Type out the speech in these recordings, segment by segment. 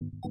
Thank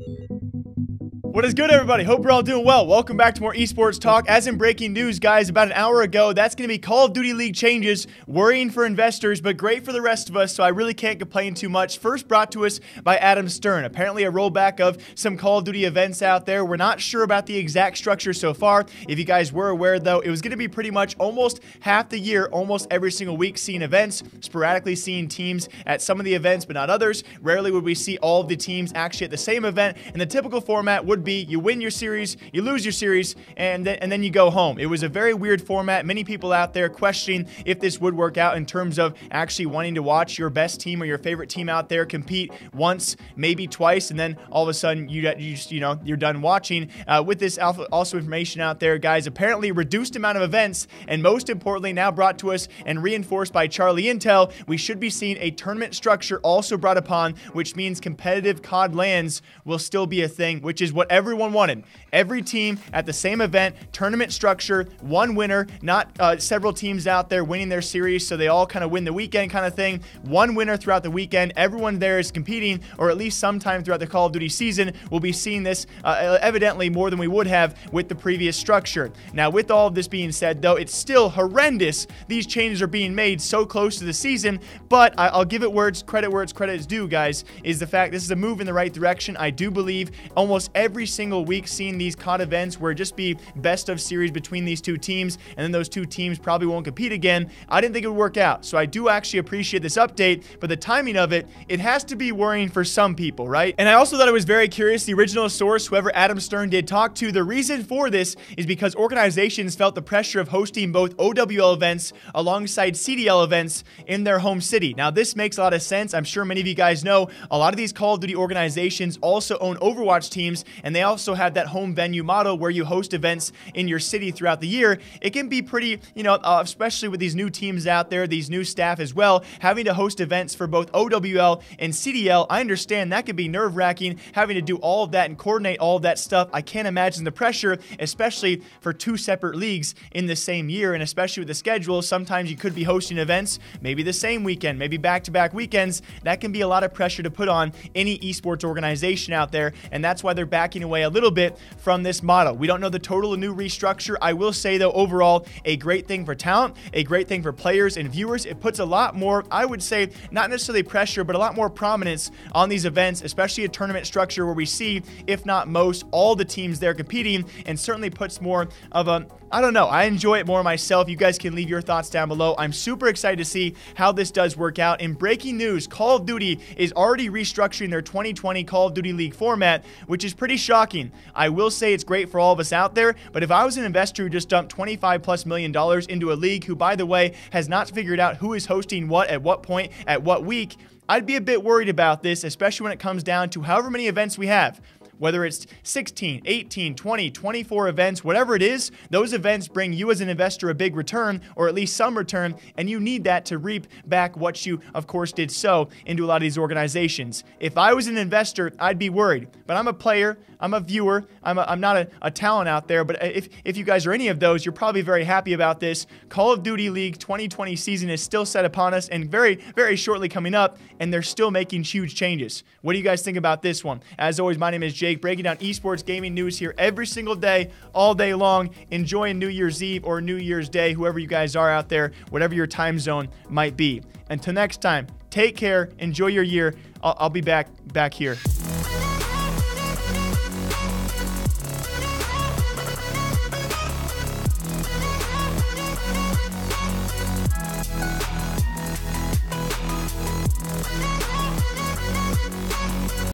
you. What is good, everybody? Hope you're all doing well. Welcome back to more esports talk. As in breaking news, guys, about an hour ago, that's going to be Call of Duty League changes. Worrying for investors, but great for the rest of us, so I really can't complain too much. First brought to us by Adam Stern. Apparently, a rollback of some Call of Duty events out there. We're not sure about the exact structure so far. If you guys were aware, though, it was going to be pretty much almost half the year, almost every single week, seeing events, sporadically seeing teams at some of the events, but not others. Rarely would we see all of the teams actually at the same event, and the typical format would be you win your series, you lose your series, and then, and then you go home. It was a very weird format. Many people out there questioning if this would work out in terms of actually wanting to watch your best team or your favorite team out there compete once, maybe twice, and then all of a sudden you, you just you know you're done watching. Uh, with this alpha, also information out there, guys, apparently reduced amount of events, and most importantly, now brought to us and reinforced by Charlie Intel, we should be seeing a tournament structure also brought upon, which means competitive COD LANs will still be a thing, which is what everyone wanted. Every team at the same event, tournament structure, one winner, not uh, several teams out there winning their series, so they all kind of win the weekend kind of thing. One winner throughout the weekend. Everyone there is competing, or at least sometime throughout the Call of Duty season, we'll be seeing this uh, evidently more than we would have with the previous structure. Now, with all of this being said, though, it's still horrendous. These changes are being made so close to the season, but I- I'll give it words credit where it's credit is due, guys. Is the fact this is a move in the right direction. I do believe almost every single single week seeing these COD events where it just be best of series between these two teams, and then those two teams probably won't compete again. I didn't think it would work out. So I do actually appreciate this update, but the timing of it, it has to be worrying for some people, right? And I also thought it was very curious. The original source, whoever Adam Stern did talk to, the reason for this is because organizations felt the pressure of hosting both OWL events alongside CDL events in their home city. Now, this makes a lot of sense. I'm sure many of you guys know a lot of these Call of Duty organizations also own Overwatch teams, and they also also have that home venue model where you host events in your city throughout the year, it can be pretty, you know, uh, especially with these new teams out there, these new staff as well, having to host events for both OWL and CDL. I understand that can be nerve wracking, having to do all of that and coordinate all of that stuff. I can't imagine the pressure, especially for two separate leagues in the same year, and especially with the schedule. Sometimes you could be hosting events, maybe the same weekend, maybe back to back weekends. That can be a lot of pressure to put on any esports organization out there, and that's why they're backing away a little bit from this model. We don't know the total new restructure. I will say, though, overall, a great thing for talent, a great thing for players and viewers. It puts a lot more, I would say, not necessarily pressure, but a lot more prominence on these events, especially a tournament structure where we see, if not most, all the teams there competing, and certainly puts more of a I don't know. I enjoy it more myself. You guys can leave your thoughts down below. I'm super excited to see how this does work out. In breaking news, Call of Duty is already restructuring their 2020 Call of Duty League format, which is pretty shocking. I will say it's great for all of us out there, but if I was an investor who just dumped 25 plus million dollars into a league who, by the way, has not figured out who is hosting what at what point at what week, I'd be a bit worried about this, especially when it comes down to however many events we have whether it's 16, 18, 20, 24 events, whatever it is, those events bring you as an investor a big return or at least some return, and you need that to reap back what you, of course, did so into a lot of these organizations. If I was an investor, I'd be worried, but I'm a player, I'm a viewer, I'm, a, I'm not a, a talent out there, but if, if you guys are any of those, you're probably very happy about this. Call of Duty League 2020 season is still set upon us and very, very shortly coming up, and they're still making huge changes. What do you guys think about this one? As always, my name is Jake breaking down esports gaming news here every single day, all day long, enjoying New Year's Eve or New Year's Day, whoever you guys are out there, whatever your time zone might be. Until next time, take care, enjoy your year. I'll, I'll be back back here.